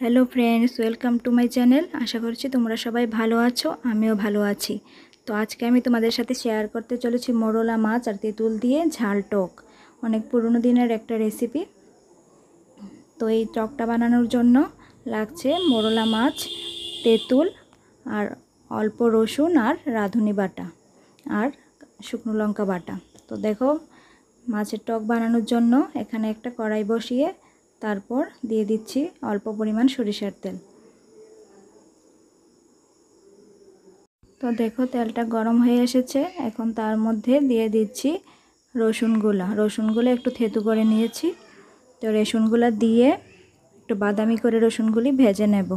Hello friends welcome to my channel আশা করছি তোমরা সবাই ভালো আছো, আমিও ভালো আছি। তো আজকে আমি তোমাদের সাথে শেয়ার করতে চলেছি মোরলা মাছ আর তেঁতুল দিয়ে ঝাল টক। অনেক পুরনো দিনের একটা রেসিপি তো এই টকটা বানানোর জন্য লাগছে মোরলা মাছ, তেঁতুল আর অল্প রসুন আর রাঁধুনি বাটা আর শুকনো লঙ্কা বাটা। তো দেখো, মাছের টক বানানোর জন্য এখানে একটা কড়াই বসিয়ে তারপর দিয়ে দিচ্ছি অল্প পরিমাণ সরিষার তেল। তো দেখো তেলটা গরম হয়ে এসেছে। এখন তার মধ্যে দিয়ে দিচ্ছি রসুনগুলা রসুনগুলো একটু থেতু করে নিয়েছি। তো রসুনগুলা দিয়ে একটু বাদামি করে রসুনগুলি ভেজে নেব।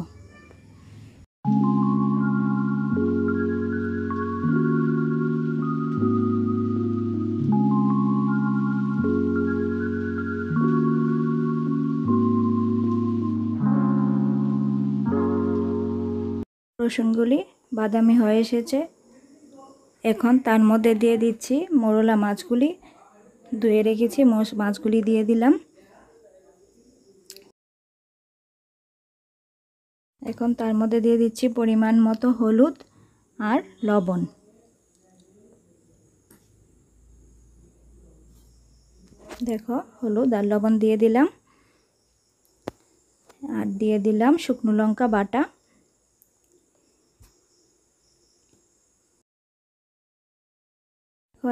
রসুনগুলি বাদামি হয়ে এসেছে। এখন তার মধ্যে দিয়ে দিচ্ছি মোরলা মাছগুলি। ধুয়ে রেখেছি মাছগুলি দিয়ে দিলাম। এখন তার মধ্যে দিয়ে দিচ্ছি পরিমাণ মতো হলুদ আর লবণ। দেখো, হলুদ আর লবণ দিয়ে দিলাম। আর দিয়ে দিলাম শুকনো লঙ্কা বাটা।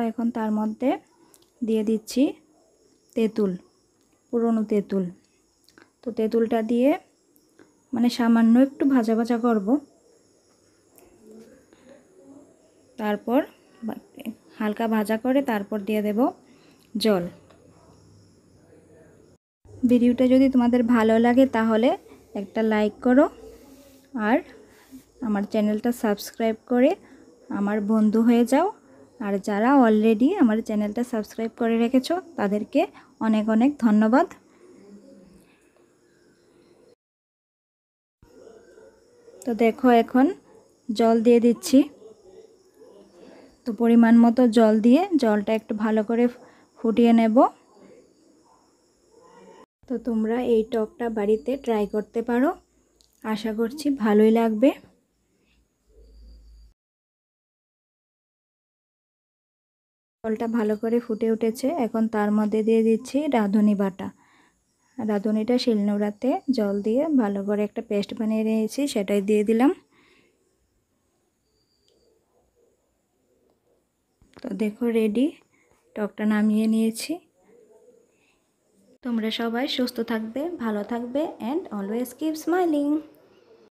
এখন তার মধ্যে দিয়ে দিচ্ছি তেঁতুল, পুরনো তেঁতুল। তো তেঁতুলটা দিয়ে মানে সামান্য একটু ভাজা ভাজা করব। তারপর হালকা ভাজা করে তারপর দিয়ে দেব জল। ভিডিওটা যদি তোমাদের ভালো লাগে তাহলে একটা লাইক করো আর আমার চ্যানেলটা সাবস্ক্রাইব করে আমার বন্ধু হয়ে যাও। আর যারা অলরেডি আমার চ্যানেলটা সাবস্ক্রাইব করে রেখেছো, তাদেরকে অনেক অনেক ধন্যবাদ। তো দেখো এখন জল দিয়ে দিচ্ছি। তো পরিমাণ মতো জল দিয়ে জলটা একটু ভালো করে ফুটিয়ে নেব। তো তোমরা এই টকটা বাড়িতে ট্রাই করতে পারো। আশা করছি ভালোই লাগবে। জলটা ভালো করে ফুটে উঠেছে, এখন তার মধ্যে দিয়ে দিচ্ছি রাঁধুনি বাটা। রাঁধুনিটা শিলনোড়াতে জল দিয়ে ভালো করে একটা পেস্ট বানিয়ে নিয়েছি, সেটাই দিয়ে দিলাম। তো দেখো রেডি, টকটা নামিয়ে নিয়েছি। তোমরা সবাই সুস্থ থাকবে, ভালো থাকবে অ্যান্ড অলওয়েজ কিপ স্মাইলিং